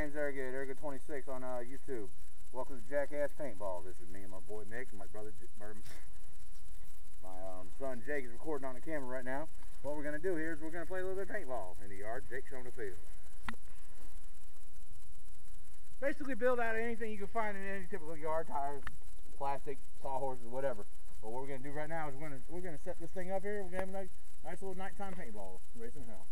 name's Airgood, Airgood26 on uh, YouTube. Welcome to Jackass Paintball. This is me and my boy Nick and my brother, my um, son Jake is recording on the camera right now. What we're going to do here is we're going to play a little bit of paintball in the yard. Jake's on the field. Basically build out anything you can find in any typical yard, tires, plastic, sawhorses, whatever. But what we're going to do right now is we're going to we're going to set this thing up here. We're going to have a nice, nice little nighttime paintball racing hell.